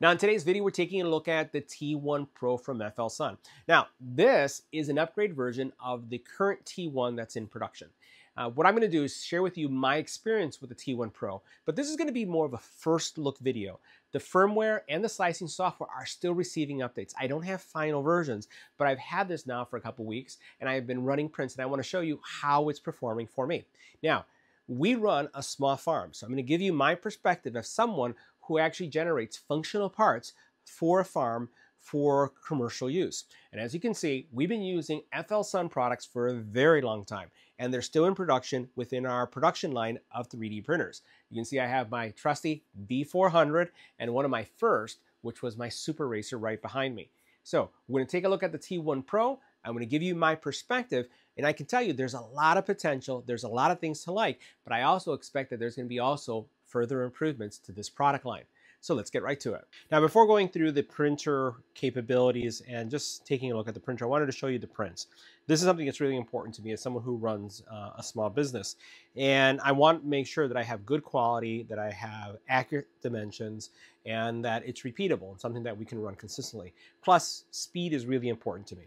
Now in today's video, we're taking a look at the T1 Pro from FL Sun. Now, this is an upgrade version of the current T1 that's in production. Uh, what I'm going to do is share with you my experience with the T1 Pro, but this is going to be more of a first look video. The firmware and the slicing software are still receiving updates. I don't have final versions, but I've had this now for a couple weeks and I've been running prints and I want to show you how it's performing for me. Now, we run a small farm, so I'm going to give you my perspective of someone who actually generates functional parts for a farm for commercial use. And as you can see, we've been using FL Sun products for a very long time, and they're still in production within our production line of 3D printers. You can see I have my trusty V400 and one of my first, which was my Super Racer right behind me. So we're going to take a look at the T1 Pro. I'm going to give you my perspective, and I can tell you there's a lot of potential. There's a lot of things to like, but I also expect that there's going to be also further improvements to this product line. So let's get right to it. Now, before going through the printer capabilities and just taking a look at the printer, I wanted to show you the prints. This is something that's really important to me as someone who runs uh, a small business. And I want to make sure that I have good quality, that I have accurate dimensions, and that it's repeatable and something that we can run consistently. Plus, speed is really important to me.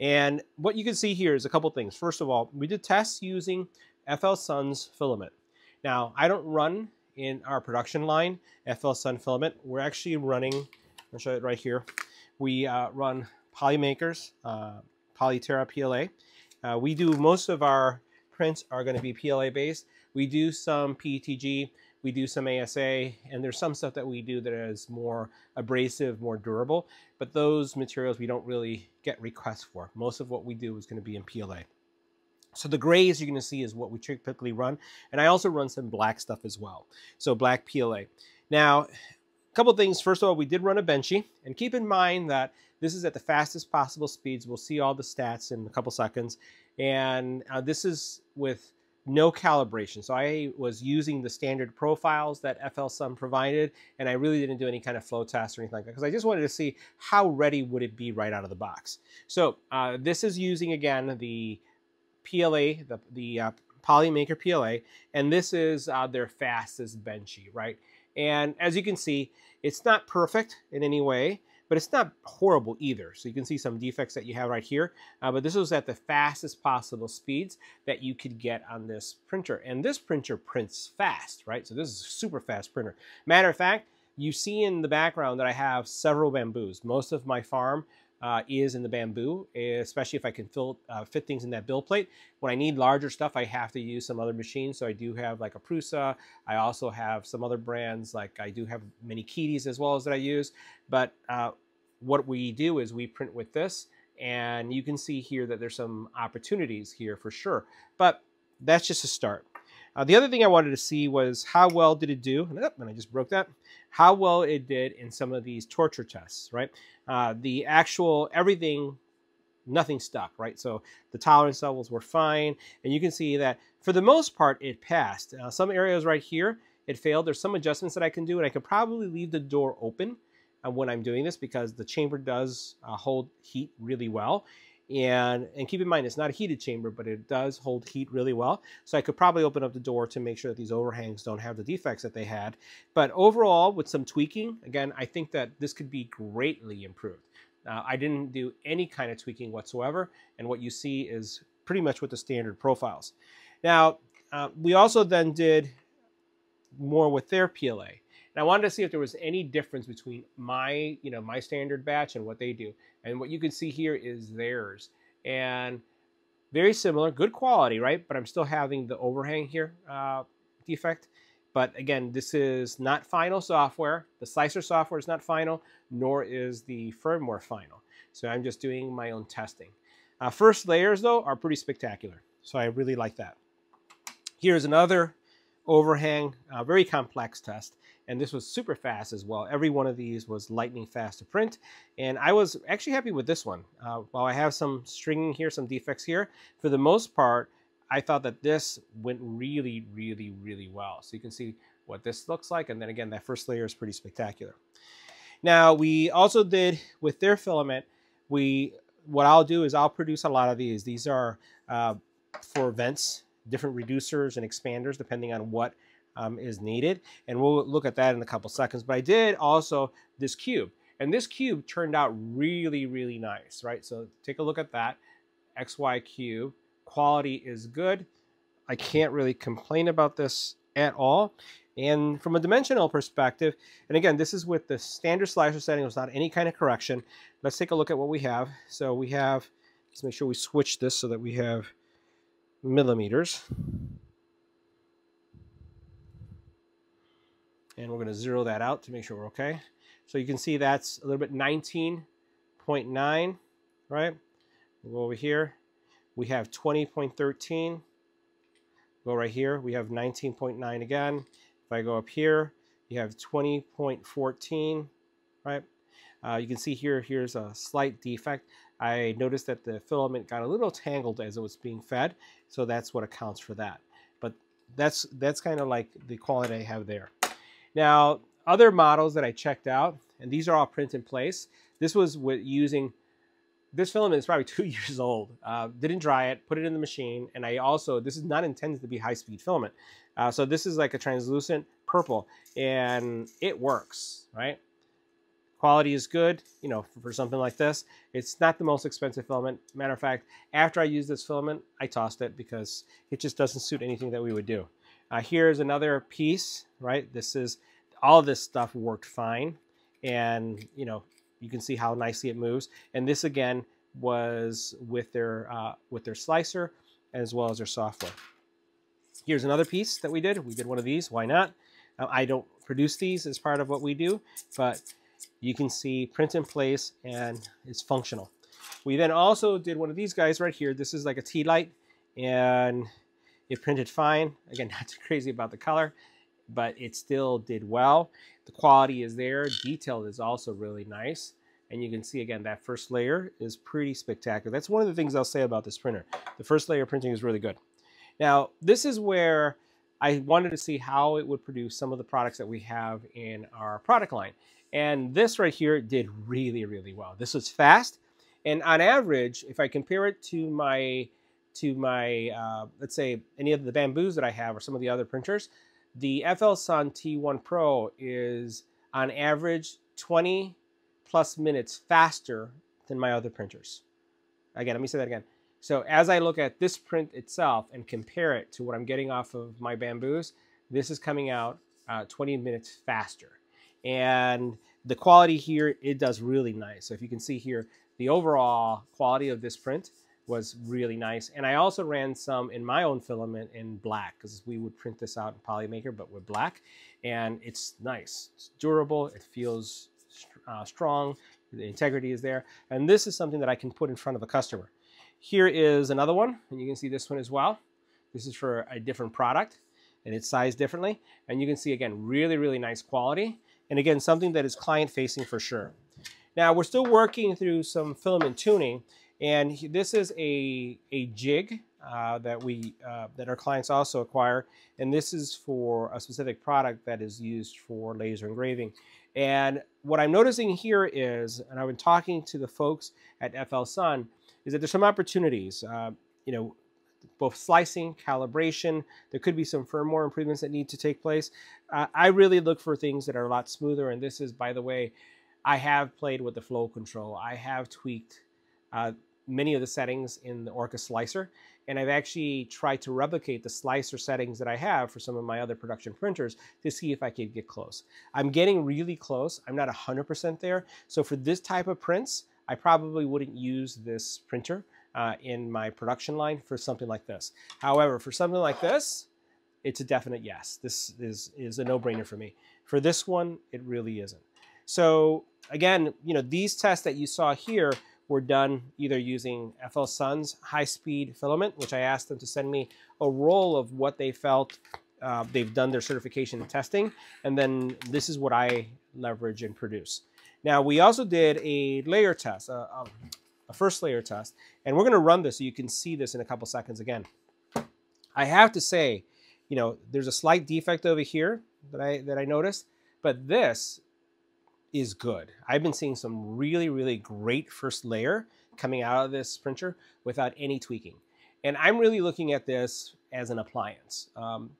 And what you can see here is a couple things. First of all, we did tests using FL Sun's filament. Now, I don't run in our production line, FL Sun Filament. We're actually running, I'll show it right here. We uh, run Polymakers, uh, Polyterra PLA. Uh, we do most of our prints are going to be PLA based. We do some PETG, we do some ASA, and there's some stuff that we do that is more abrasive, more durable, but those materials we don't really get requests for. Most of what we do is going to be in PLA. So the grays you're going to see is what we typically run. And I also run some black stuff as well. So black PLA. Now, a couple things. First of all, we did run a Benchy. And keep in mind that this is at the fastest possible speeds. We'll see all the stats in a couple seconds. And uh, this is with no calibration. So I was using the standard profiles that FL Sun provided, and I really didn't do any kind of flow test or anything like that because I just wanted to see how ready would it be right out of the box. So uh, this is using, again, the PLA, the, the uh, Polymaker PLA, and this is uh, their fastest Benchy, right? And as you can see, it's not perfect in any way, but it's not horrible either. So you can see some defects that you have right here, uh, but this was at the fastest possible speeds that you could get on this printer. And this printer prints fast, right? So this is a super fast printer. Matter of fact, you see in the background that I have several Bambus. Most of my farm uh, is in the Bambu, especially if I can fill, uh, fit things in that build plate. When I need larger stuff, I have to use some other machines. So I do have like a Prusa. I also have some other brands, like I do have many Keitys as well as that I use. But uh, what we do is we print with this and you can see here that there's some opportunities here for sure. But that's just a start. Uh, the other thing I wanted to see was how well did it do, oh, and I just broke that, how well it did in some of these torture tests, right? Uh, the actual, everything, nothing stuck, right? So the tolerance levels were fine, and you can see that for the most part, it passed. Uh, some areas right here, it failed. There's some adjustments that I can do, and I could probably leave the door open uh, when I'm doing this because the chamber does uh, hold heat really well. And, and keep in mind, it's not a heated chamber, but it does hold heat really well. So I could probably open up the door to make sure that these overhangs don't have the defects that they had. But overall, with some tweaking, again, I think that this could be greatly improved. Uh, I didn't do any kind of tweaking whatsoever. And what you see is pretty much with the standard profiles. Now, uh, we also then did more with their PLA. And I wanted to see if there was any difference between my, you know, my standard batch and what they do. And what you can see here is theirs. And very similar, good quality, right? But I'm still having the overhang here uh, defect. But again, this is not final software. The slicer software is not final, nor is the firmware final. So I'm just doing my own testing. Uh, first layers, though, are pretty spectacular. So I really like that. Here's another overhang, uh, very complex test. And this was super fast as well. Every one of these was lightning fast to print. And I was actually happy with this one. Uh, while I have some stringing here, some defects here, for the most part, I thought that this went really, really, really well. So you can see what this looks like. And then again, that first layer is pretty spectacular. Now, we also did with their filament, we what I'll do is I'll produce a lot of these. These are uh, for vents different reducers and expanders depending on what um, is needed. And we'll look at that in a couple seconds. But I did also this cube. And this cube turned out really, really nice, right? So take a look at that. XY cube. Quality is good. I can't really complain about this at all. And from a dimensional perspective, and again, this is with the standard slicer setting, there's not any kind of correction. Let's take a look at what we have. So we have, let's make sure we switch this so that we have millimeters. And we're going to zero that out to make sure we're okay. So you can see that's a little bit 19.9, right? We'll go over here. We have 20.13. Go right here. We have 19.9 again. If I go up here, you have 20.14, right? Uh, you can see here, here's a slight defect. I noticed that the filament got a little tangled as it was being fed, so that's what accounts for that. But that's that's kind of like the quality I have there. Now, other models that I checked out, and these are all print in place. This was with using, this filament is probably two years old. Uh, didn't dry it, put it in the machine, and I also, this is not intended to be high-speed filament. Uh, so this is like a translucent purple, and it works, right? Quality is good, you know, for, for, something like this. It's not the most expensive filament. Matter of fact, after I used this filament, I tossed it because it just doesn't suit anything that we would do. Uh, here's another piece, right? This is all this stuff worked fine. And, you know, you can see how nicely it moves. And this again was with their, uh, with their slicer as well as their software. Here's another piece that we did. We did one of these. Why not? Uh, I don't produce these as part of what we do, but you can see print in place and it's functional. We then also did one of these guys right here. This is like a tea light and it printed fine. Again, not too crazy about the color but it still did well. The quality is there. Detail is also really nice. And you can see again, that first layer is pretty spectacular. That's one of the things I'll say about this printer. The first layer printing is really good. Now, this is where I wanted to see how it would produce some of the products that we have in our product line. And this right here did really, really well. This was fast. And on average, if I compare it to my, to my uh, let's say, any of the Bambus that I have or some of the other printers, the FLSun T1 Pro is on average 20 plus minutes faster than my other printers. Again, let me say that again. So as I look at this print itself and compare it to what I'm getting off of my Bambus, this is coming out uh, 20 minutes faster. And the quality here, it does really nice. So if you can see here, the overall quality of this print was really nice. And I also ran some in my own filament in black because we would print this out in Polymaker, but with black. And it's nice. It's durable. It feels uh, strong. The integrity is there. And this is something that I can put in front of a customer. Here is another one, and you can see this one as well. This is for a different product, and it's sized differently. And you can see, again, really, really nice quality. And again, something that is client-facing for sure. Now, we're still working through some filament tuning, and this is a, a jig uh, that we uh, that our clients also acquire, and this is for a specific product that is used for laser engraving. And what I'm noticing here is, and I've been talking to the folks at FL Sun, is that there's some opportunities. Uh, you know, both slicing, calibration. There could be some firmware improvements that need to take place. Uh, I really look for things that are a lot smoother, and this is, by the way, I have played with the flow control. I have tweaked uh, many of the settings in the Orca slicer. And I've actually tried to replicate the slicer settings that I have for some of my other production printers to see if I could get close. I'm getting really close. I'm not 100% there. So for this type of prints, I probably wouldn't use this printer uh, in my production line for something like this. However, for something like this, it's a definite yes. This is, is a no-brainer for me. For this one, it really isn't. So again, you know, these tests that you saw here were done either using FLSun's high-speed filament, which I asked them to send me a roll of what they felt uh, they've done their certification and testing, and then this is what I leverage and produce. Now, we also did a layer test, a, a first layer test, and we're going to run this so you can see this in a couple seconds again. I have to say, you know, there's a slight defect over here that I, that I noticed, but this is good. I've been seeing some really, really great first layer coming out of this printer without any tweaking. And I'm really looking at this as an appliance. Um,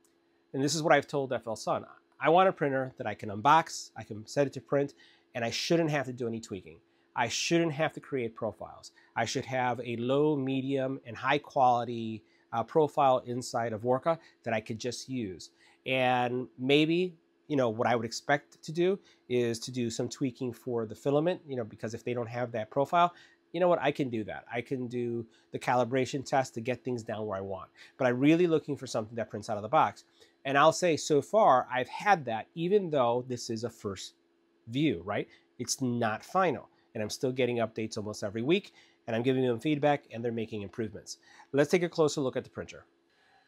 and this is what I've told FL Sun, I want a printer that I can unbox, I can set it to print, and I shouldn't have to do any tweaking. I shouldn't have to create profiles. I should have a low, medium, and high quality uh, profile inside of Orca that I could just use. And maybe, you know, what I would expect to do is to do some tweaking for the filament, you know, because if they don't have that profile, you know what, I can do that. I can do the calibration test to get things down where I want. But I'm really looking for something that prints out of the box. And I'll say so far, I've had that, even though this is a first view, right? It's not final. And I'm still getting updates almost every week, and I'm giving them feedback, and they're making improvements. Let's take a closer look at the printer.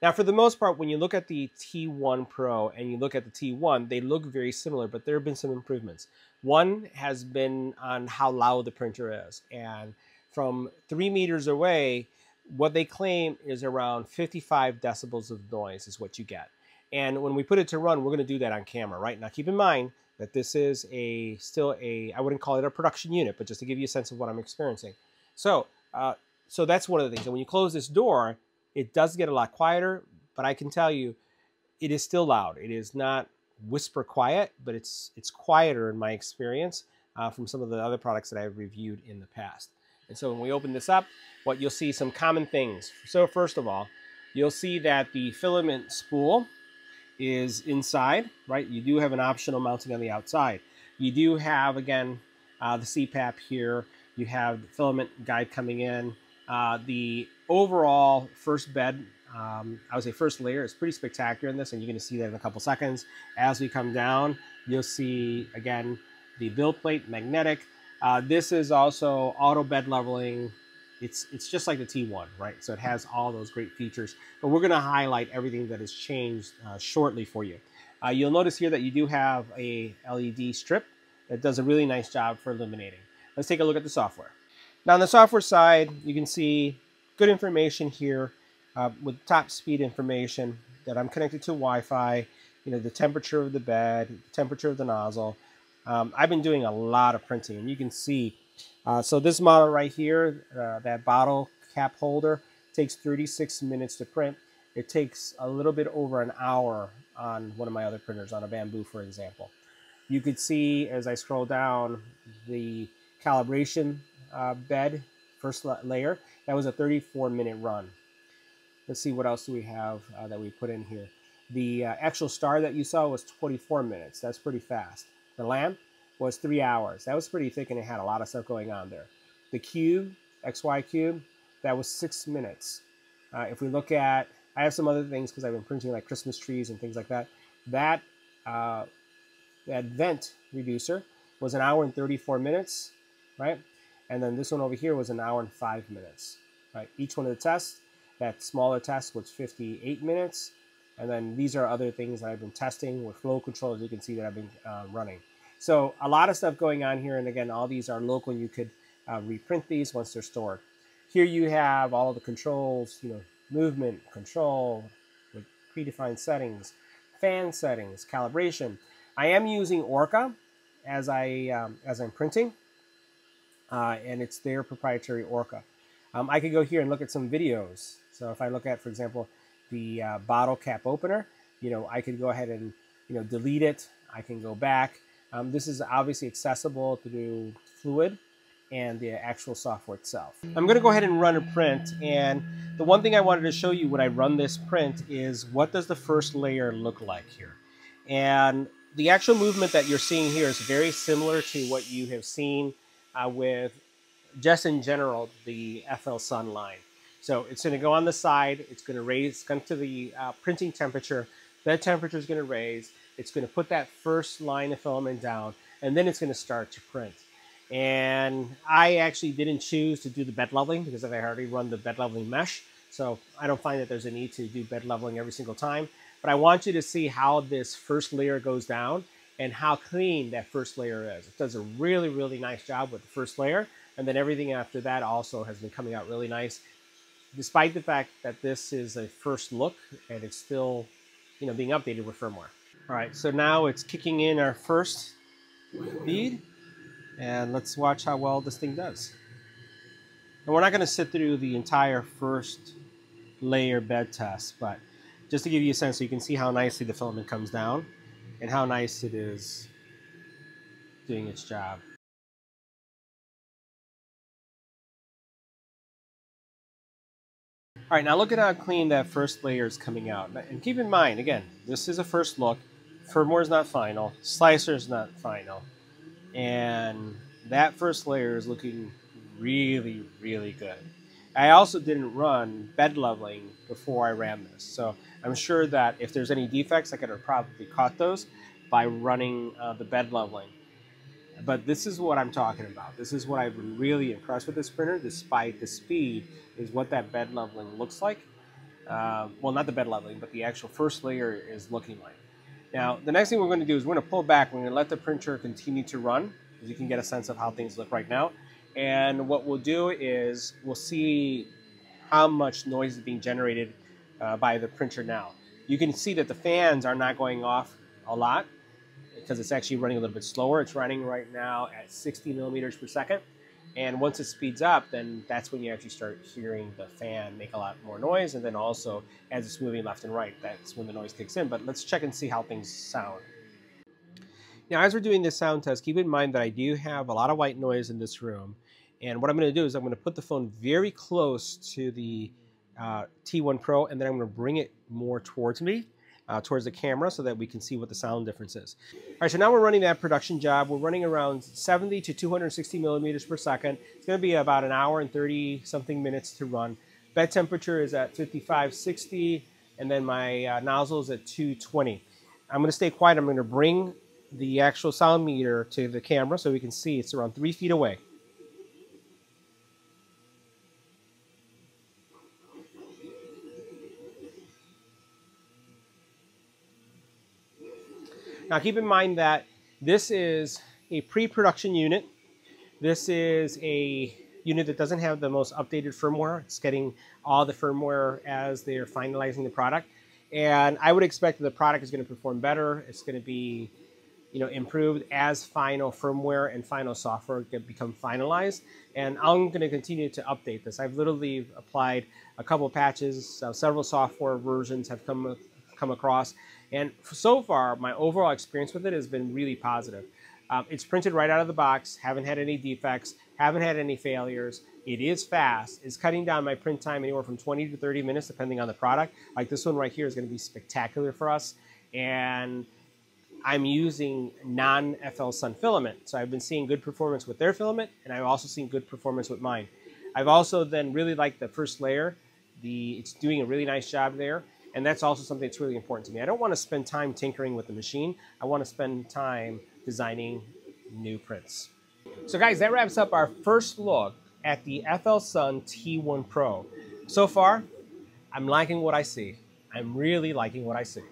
Now, for the most part, when you look at the T1 Pro and you look at the T1, they look very similar, but there have been some improvements. One has been on how loud the printer is. And from three meters away, what they claim is around 55 decibels of noise is what you get. And when we put it to run, we're going to do that on camera, right? Now, keep in mind that this is a still a, I wouldn't call it a production unit, but just to give you a sense of what I'm experiencing. So, uh, so that's one of the things. And when you close this door, it does get a lot quieter, but I can tell you, it is still loud. It is not whisper quiet, but it's it's quieter in my experience uh, from some of the other products that I've reviewed in the past. And so when we open this up, what you'll see some common things. So first of all, you'll see that the filament spool is inside, right? You do have an optional mounting on the outside. You do have, again, uh, the CPAP here. You have the filament guide coming in. Uh, the overall first bed, um, I would say first layer is pretty spectacular in this, and you're going to see that in a couple seconds. As we come down, you'll see, again, the build plate, magnetic. Uh, this is also auto bed leveling. It's, it's just like the T1, right? So it has all those great features. But we're going to highlight everything that has changed uh, shortly for you. Uh, you'll notice here that you do have a LED strip that does a really nice job for illuminating. Let's take a look at the software. Now on the software side, you can see good information here uh, with top speed information that I'm connected to Wi-Fi, you know, the temperature of the bed, the temperature of the nozzle. Um, I've been doing a lot of printing and you can see, uh, so this model right here, uh, that bottle cap holder takes 36 minutes to print. It takes a little bit over an hour on one of my other printers, on a Bambu, for example. You could see as I scroll down the calibration uh, bed, first layer. That was a 34 minute run. Let's see what else do we have uh, that we put in here. The uh, actual star that you saw was 24 minutes. That's pretty fast. The lamp was three hours. That was pretty thick and it had a lot of stuff going on there. The cube, XY cube, that was six minutes. Uh, if we look at, I have some other things because I've been printing like Christmas trees and things like that. That, uh, that vent reducer was an hour and 34 minutes, right? And then this one over here was an hour and five minutes. Right? Each one of the tests, that smaller test was 58 minutes. And then these are other things that I've been testing with flow control, as you can see that I've been uh, running. So a lot of stuff going on here. And again, all these are local. You could uh, reprint these once they're stored. Here you have all of the controls, you know, movement, control, with predefined settings, fan settings, calibration. I am using Orca as I um, as I'm printing uh, and it's their proprietary Orca. Um, I could go here and look at some videos. So if I look at, for example, the uh, bottle cap opener, you know, I could go ahead and, you know, delete it. I can go back. Um, this is obviously accessible through Fluidd and the actual software itself. I'm going to go ahead and run a print. And the one thing I wanted to show you when I run this print is what does the first layer look like here? And the actual movement that you're seeing here is very similar to what you have seen uh, with just in general the FL Sun line. So it's going to go on the side. It's going to raise, come to the uh, printing temperature. That temperature is going to raise. It's going to put that first line of filament down, and then it's going to start to print. And I actually didn't choose to do the bed leveling because I already run the bed leveling mesh. So I don't find that there's a need to do bed leveling every single time. But I want you to see how this first layer goes down and how clean that first layer is. It does a really, really nice job with the first layer. And then everything after that also has been coming out really nice. Despite the fact that this is a first look and it's still, you know, being updated with firmware. All right, so now it's kicking in our first bead. And let's watch how well this thing does. And we're not gonna sit through the entire first layer bed test, but just to give you a sense so you can see how nicely the filament comes down and how nice it is doing its job. All right, now look at how clean that first layer is coming out. And keep in mind, again, this is a first look. Firmware is not final. Slicer is not final. And that first layer is looking really, really good. I also didn't run bed leveling before I ran this. So I'm sure that if there's any defects, I could have probably caught those by running uh, the bed leveling. But this is what I'm talking about. This is what I've been really impressed with this printer, despite the speed, is what that bed leveling looks like. Uh, well, not the bed leveling, but the actual first layer is looking like. Now, the next thing we're going to do is we're going to pull back. We're going to let the printer continue to run, as you can get a sense of how things look right now. And what we'll do is we'll see how much noise is being generated uh, by the printer now. You can see that the fans are not going off a lot because it's actually running a little bit slower. It's running right now at 60 millimeters per second. And once it speeds up, then that's when you actually start hearing the fan make a lot more noise. And then also, as it's moving left and right, that's when the noise kicks in. But let's check and see how things sound. Now, as we're doing this sound test, keep in mind that I do have a lot of white noise in this room. And what I'm going to do is I'm going to put the phone very close to the uh, T1 Pro, and then I'm going to bring it more towards me uh, towards the camera so that we can see what the sound difference is. All right, so now we're running that production job. We're running around 70 to 260 millimeters per second. It's going to be about an hour and 30 something minutes to run. Bed temperature is at 55, 60, and then my uh, nozzle is at 220. I'm going to stay quiet. I'm going to bring the actual sound meter to the camera so we can see it's around three feet away. Now keep in mind that this is a pre-production unit. This is a unit that doesn't have the most updated firmware. It's getting all the firmware as they're finalizing the product. And I would expect that the product is going to perform better. It's going to be you know, improved as final firmware and final software become finalized. And I'm going to continue to update this. I've literally applied a couple patches. Uh, several software versions have come come across. And so far, my overall experience with it has been really positive. Um, it's printed right out of the box, haven't had any defects, haven't had any failures. It is fast. It's cutting down my print time anywhere from 20 to 30 minutes, depending on the product. Like this one right here is going to be spectacular for us. And I'm using non-FL Sun filament. So I've been seeing good performance with their filament, and I've also seen good performance with mine. I've also then really liked the first layer. The It's doing a really nice job there. And that's also something that's really important to me. I don't want to spend time tinkering with the machine. I want to spend time designing new prints. So guys, that wraps up our first look at the FL Sun T1 Pro. So far, I'm liking what I see. I'm really liking what I see.